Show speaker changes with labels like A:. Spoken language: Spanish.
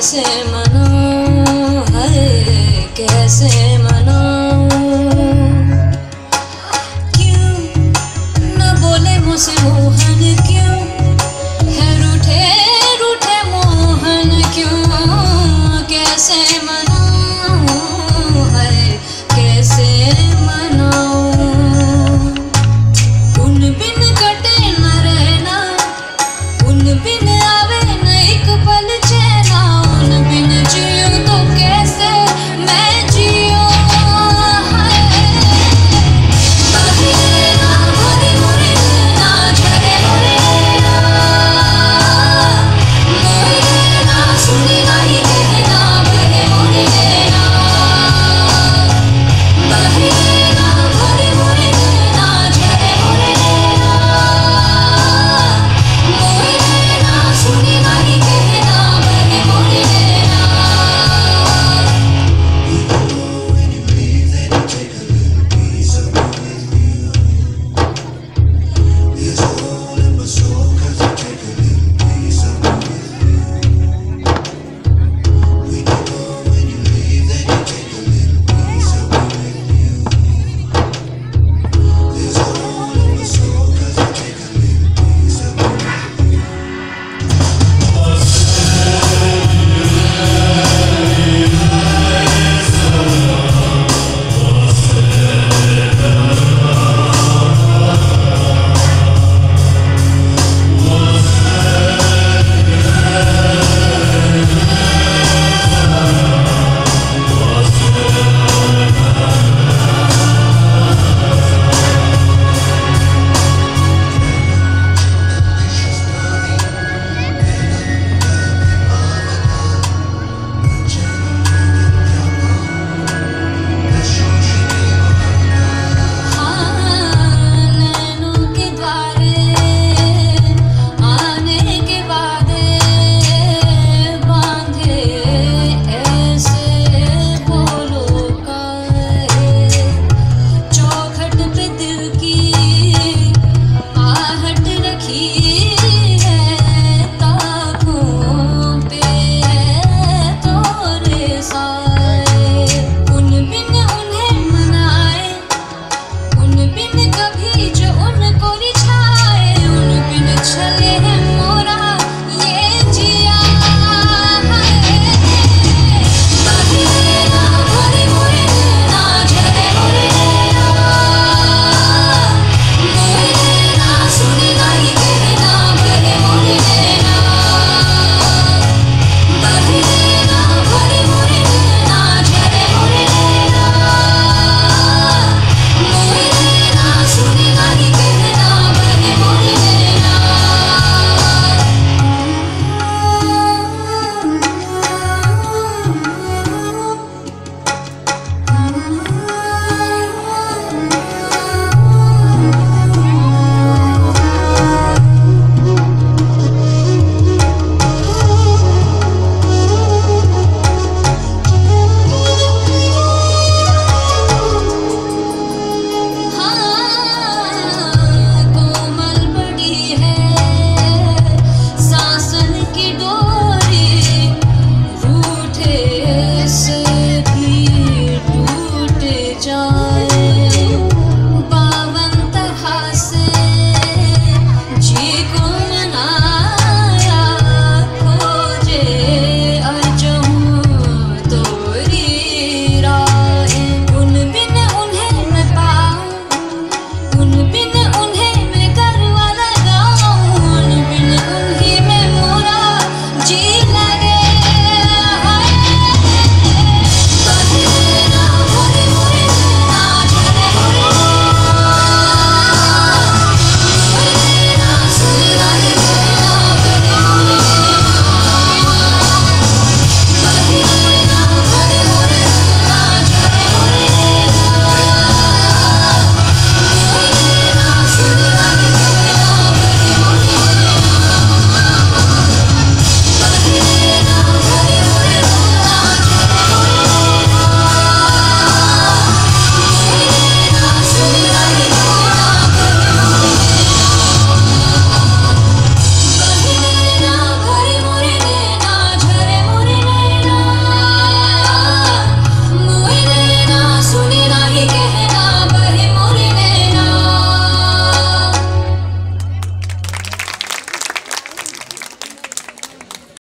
A: semana.